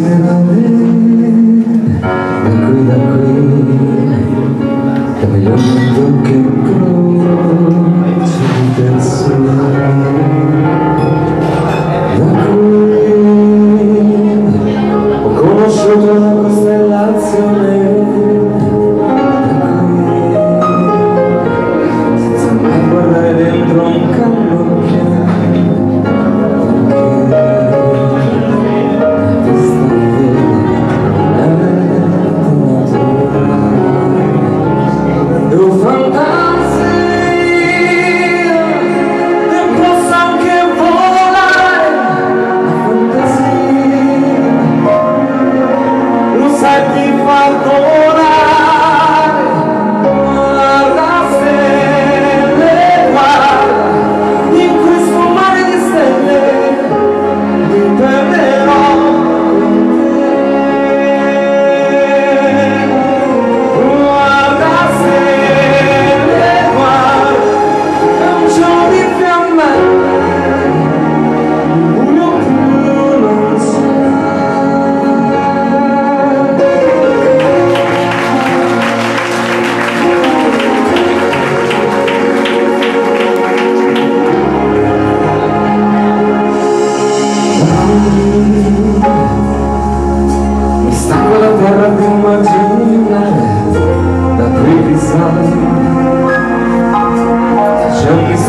quisiera ver Cuida, cuida que creo Eu fantasma.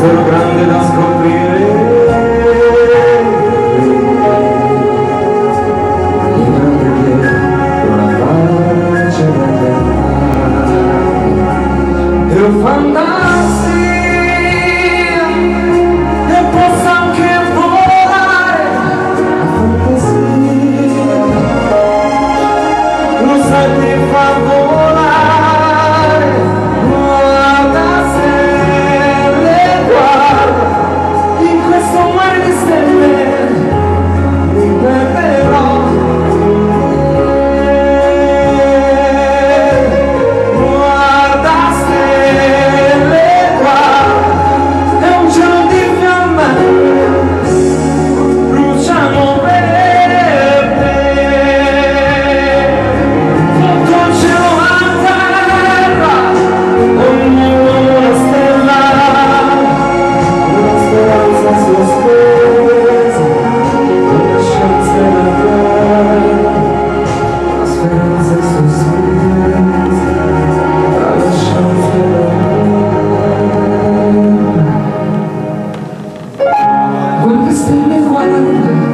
fueron When the stand in